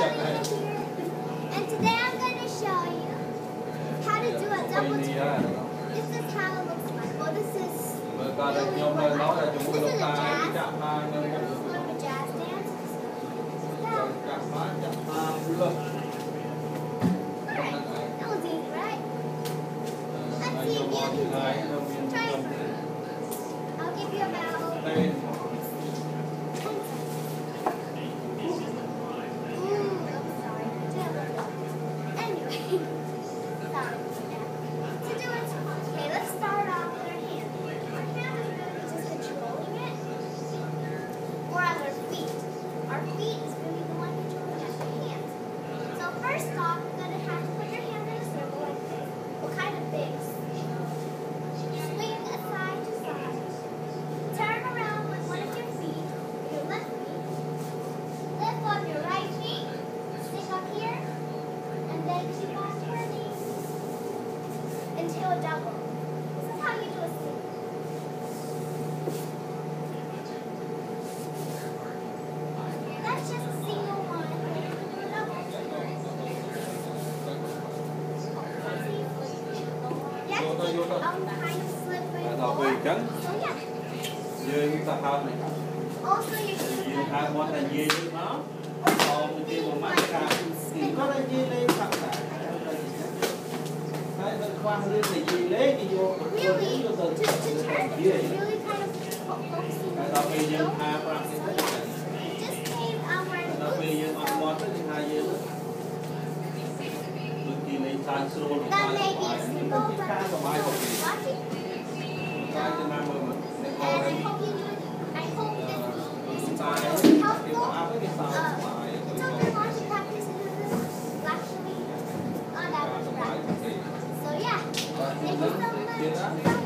And today I'm going to show you how to do a double turn. This is how it looks like. Well, this is really what I, this is a jazz. sparkly ដល់ពេលអញ្ចឹង So yeah. យើងទៅហើបនេះ Also, you យើងហើបមកតែនិយាយទៅមកអមទៅមួយម៉ាត់ការគាត់តែនិយាយលេងផាក់តែហើយមិនខ្វះរឿងនិយាយលេងគេយក Really, យកទៅ to, to turn, និយាយ really kind of fo- focusing ហើយ on ដល់ពេលយើង the ហើបប្រាប់ So នេះទៅ yeah, just came um, wearing ដល់ពេលយើងអត់ boots. មាត់ទៅគេថាយើងដូចគេលេងសើចស្រួល So that may be a single, គេ but ការសប្ देना।